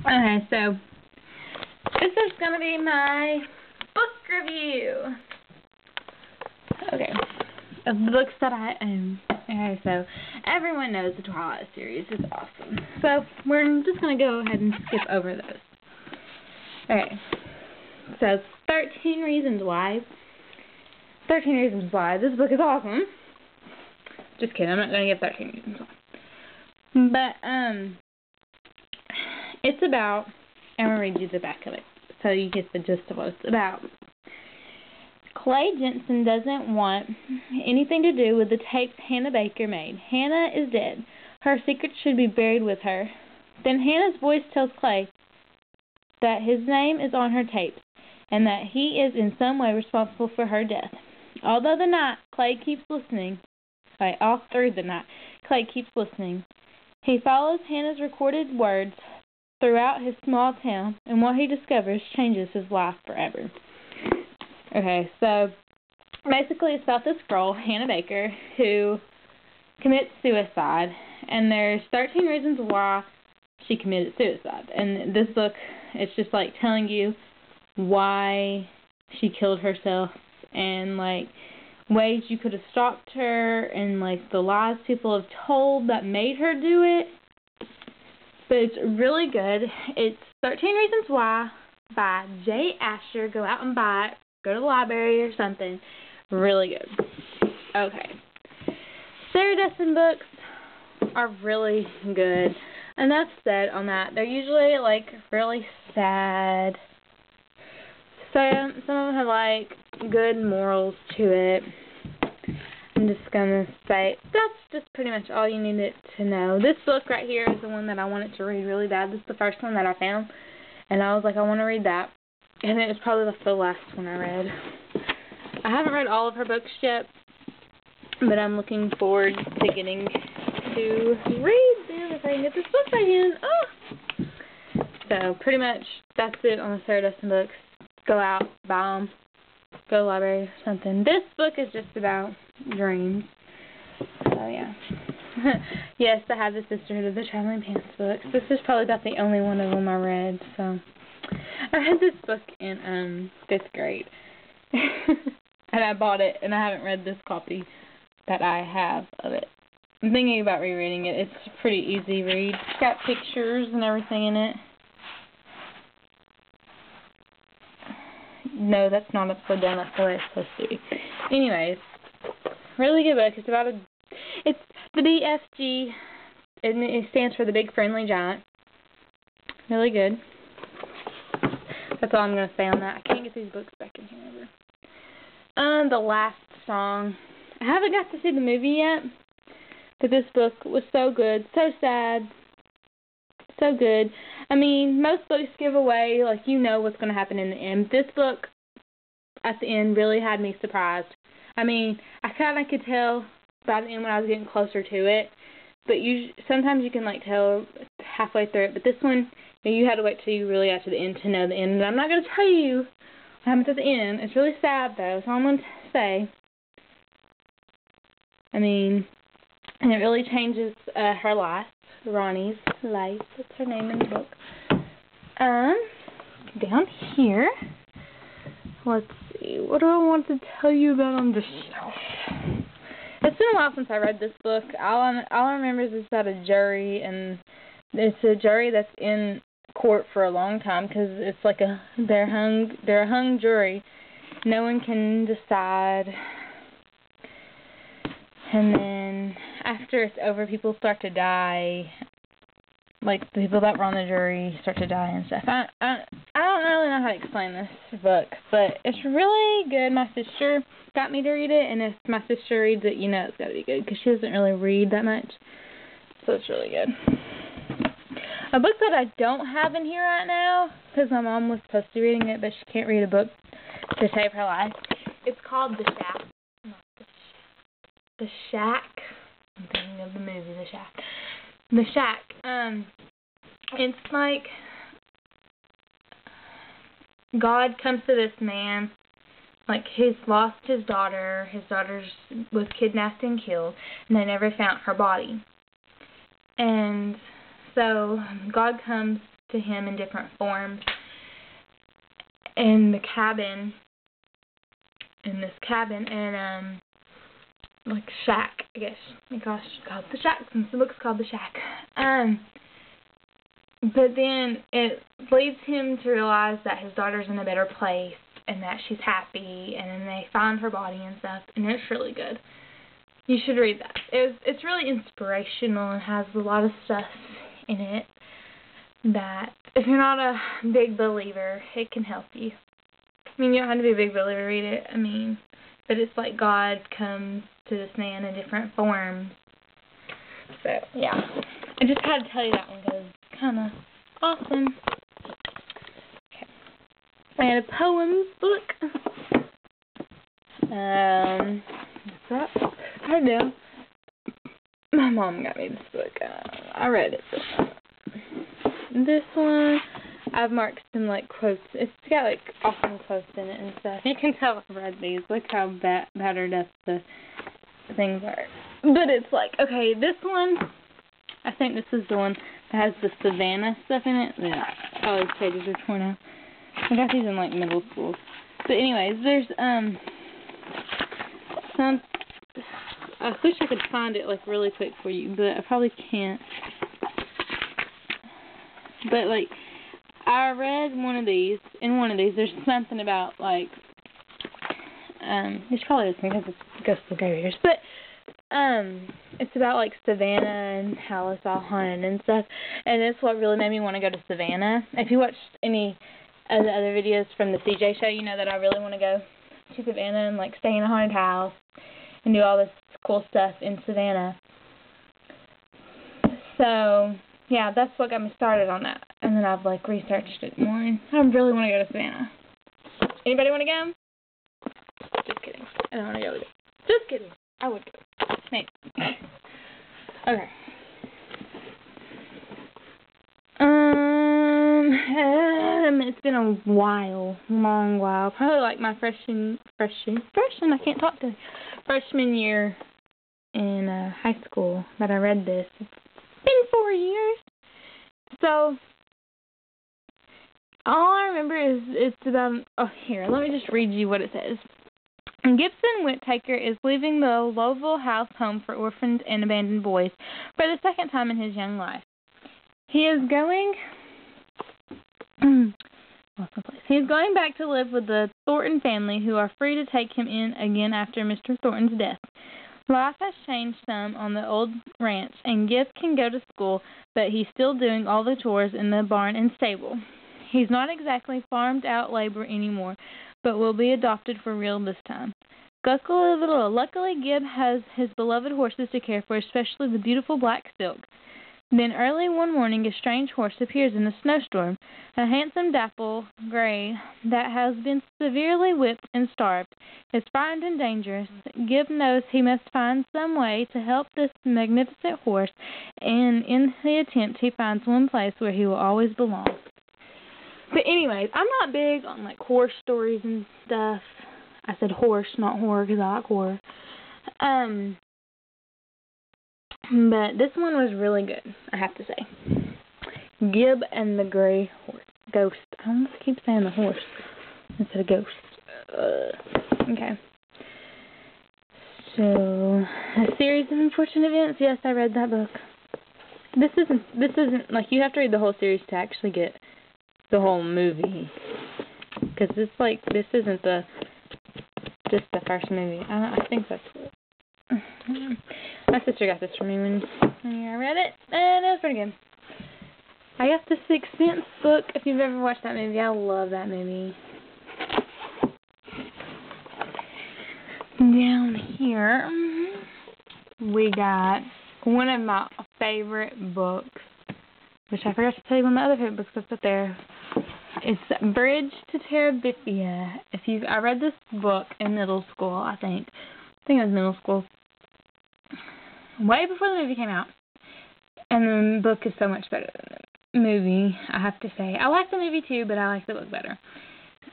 Okay, so this is going to be my book review. Okay, of the books that I own. Okay, so everyone knows the Twilight series is awesome. So we're just going to go ahead and skip over those. Okay, so 13 Reasons Why. 13 Reasons Why. This book is awesome. Just kidding, I'm not going to give 13 Reasons Why. But, um, it's about, I'm going to read you the back of it so you get the gist of what it's about. Clay Jensen doesn't want anything to do with the tapes Hannah Baker made. Hannah is dead. Her secret should be buried with her. Then Hannah's voice tells Clay that his name is on her tapes and that he is in some way responsible for her death. Although the night, Clay keeps listening. Sorry, all through the night, Clay keeps listening. He follows Hannah's recorded words throughout his small town, and what he discovers changes his life forever. Okay, so basically it's about this girl, Hannah Baker, who commits suicide, and there's 13 reasons why she committed suicide. And this book, it's just like telling you why she killed herself and like ways you could have stopped her and like the lies people have told that made her do it but it's really good. It's 13 Reasons Why by Jay Asher. Go out and buy it. Go to the library or something. Really good. Okay. Sarah Dessen books are really good. Enough said on that. They're usually like really sad. Some some of them have like good morals to it. I'm just gonna say that's just pretty much all you needed to know. This book right here is the one that I wanted to read really bad. This is the first one that I found, and I was like, I want to read that, and it was probably the last one I read. I haven't read all of her books yet, but I'm looking forward to getting to read them if I can get this book by hand. Oh! So pretty much that's it on the Sarah Dessen books. Go out, buy them, go library or something. This book is just about dreams. So yeah. yes, I have the Sisterhood of the Traveling Pants books. This is probably about the only one of them I read. So I read this book in um fifth grade, and I bought it, and I haven't read this copy that I have of it. I'm thinking about rereading it. It's a pretty easy read. It's got pictures and everything in it. No, that's not upside down. That's the way it's supposed to be. Anyways, really good book. It's about a, it's the BFG, and it stands for the Big Friendly Giant. Really good. That's all I'm gonna say on that. I can't get these books back in here ever. Um, the last song. I haven't got to see the movie yet, but this book was so good, so sad, so good. I mean, most books give away like you know what's gonna happen in the end. This book at the end really had me surprised. I mean, I kind of could tell by the end when I was getting closer to it, but you sometimes you can like tell halfway through it. But this one, you, had to wait till you really got to the end to know the end. And I'm not gonna tell you what happens at the end. It's really sad though, so I'm gonna say. I mean, and it really changes uh, her life, Ronnie's life. That's her name in the book. Um, down here, let's see, what do I want to tell you about on the shelf? It's been a while since I read this book. All I, all I remember is it's about a jury, and it's a jury that's in court for a long time because it's like a they're hung they're a hung jury. No one can decide. And then after it's over, people start to die like the people that were on the jury start to die and stuff. I I I don't really know how to explain this book, but it's really good. My sister got me to read it, and if my sister reads it, you know it's got to be good because she doesn't really read that much, so it's really good. A book that I don't have in here right now because my mom was supposed to be reading it, but she can't read a book to save her life. It's called The Shack. The Shack. I'm thinking of the movie The Shack the shack. Um, it's like God comes to this man, like he's lost his daughter. His daughter was kidnapped and killed, and they never found her body. And so God comes to him in different forms. In the cabin, in this cabin, and um, like shack, I guess. My gosh, called the shack since the book's called the shack. Um, but then it leads him to realize that his daughter's in a better place and that she's happy, and then they find her body and stuff, and it's really good. You should read that. It's it's really inspirational and has a lot of stuff in it that if you're not a big believer, it can help you. I mean, you don't have to be a big believer to read it. I mean, but it's like God comes to this man in a different forms. So yeah, I just had to tell you that one because it's kind of awesome. Okay, I had a poems book. Um, what's that? I know. My mom got me this book. Uh, I read it. This one, I've marked some like quotes. It's got like awesome quotes in it and stuff. You can tell I've read these. Look how bad, battered up the things are. But it's like, okay, this one, I think this is the one that has the Savannah stuff in it. Yeah, all these pages are torn out. I got these in like middle school. But anyways, there's um some. I wish I could find it like really quick for you, but I probably can't. But like, I read one of these. In one of these, there's something about like. Um, it's probably just because it's Of the Graveyards, but um, it's about like Savannah and all haunted and stuff, and it's what really made me want to go to Savannah. If you watched any of the other videos from the CJ show, you know that I really want to go to Savannah and like stay in a haunted house and do all this cool stuff in Savannah. So yeah, that's what got me started on that. And then I've like researched it more and I really want to go to Savannah. Anybody want to go? Just kidding. I don't want to go. Just kidding. I would go. Maybe. okay. Um, it's been a while, long while. Probably like my freshman, freshman, freshman. I can't talk to freshman year in uh, high school that I read this. It's been four years. So all I remember is it's about. Oh, here. Let me just read you what it says. Gibson Whittaker is leaving the Lovell House home for orphaned and abandoned boys for the second time in his young life. He is going. he is going back to live with the Thornton family, who are free to take him in again after Mr. Thornton's death. Life has changed some on the old ranch, and Gib can go to school, but he's still doing all the chores in the barn and stable. He's not exactly farmed out labor anymore, but will be adopted for real this time. Luckily, Gib has his beloved horses to care for, especially the beautiful Black Silk. Then early one morning a strange horse appears in a snowstorm, a handsome dapple gray that has been severely whipped and starved, is frightened and dangerous. Gib knows he must find some way to help this magnificent horse, and in the attempt he finds one place where he will always belong. But anyways, I'm not big on like horror stories and stuff. I said horse, not horror, because I like horror. Um, but this one was really good, I have to say. Gib and the Gray Horse. Ghost. I almost keep saying the horse instead of ghost. Uh, okay. So, a series of unfortunate events. Yes, I read that book. This isn't. This isn't like you have to read the whole series to actually get the whole movie. Because this like this isn't the just the first movie. I, I think that's. it. My sister got this for me when, I read it, and it was pretty good. I got the Sixth Sense book. If you've ever watched that movie, I love that movie. Down here, mm-hmm, we got one of my favorite books, which I forgot to tell you one of my other favorite books that's up there. It's Bridge to Terabithia. If you've, I read this book in middle school, I think. I think it was middle school way before the movie came out. And the book is so much better than the movie, I have to say. I like the movie too, but I like the book better.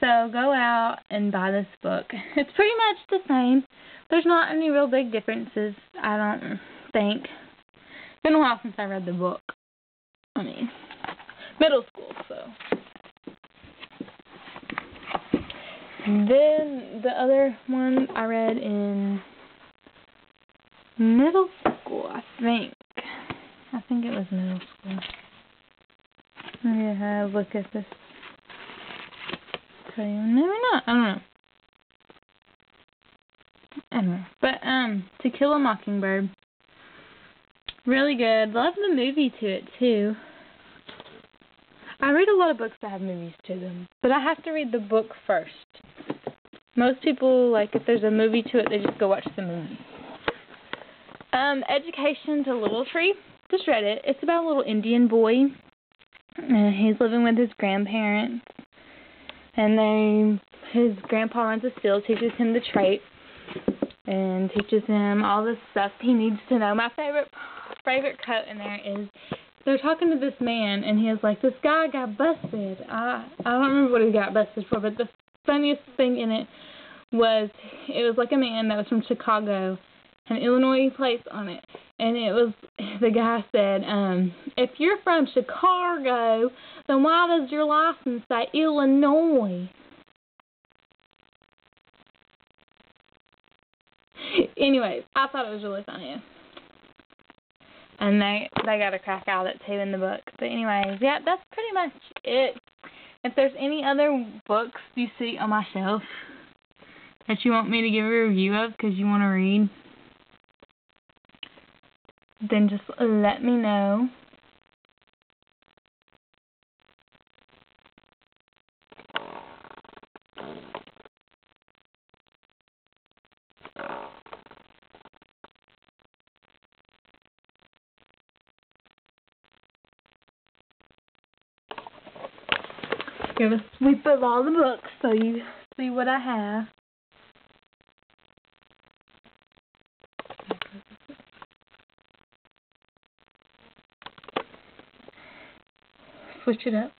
So go out and buy this book. It's pretty much the same. There's not any real big differences, I don't think. It's been a while since I read the book. I mean, middle school, so. Then the other one I read in middle school, I think. I think it was middle school. Yeah, look at this. Tell you, maybe not. I don't know. Anyway, but um, To Kill a Mockingbird. Really good. Love the movie to it too. I read a lot of books that have movies to them, but I have to read the book first. Most people like if there's a movie to it, they just go watch the movie. Um, Education to Little Tree. Just read it. It's about a little Indian boy. And he's living with his grandparents, and they his grandpa runs a still, teaches him the trade, and teaches him all the stuff he needs to know. My favorite favorite quote in there is they're talking to this man and he like, This guy got busted. I I don't remember what he got busted for, but the funniest thing in it was it was like a man that was from Chicago an Illinois place on it. And it was the guy said, um, if you're from Chicago, then why does your license say Illinois? Anyways, I thought it was really funny and they they got a crack out it too in the book. But anyways, yeah, that's pretty much it. If there's any other books you see on my shelf that you want me to give a review of because you want to read, then just let me know. Give a sweep of all the books so you see what I have. Switch it up.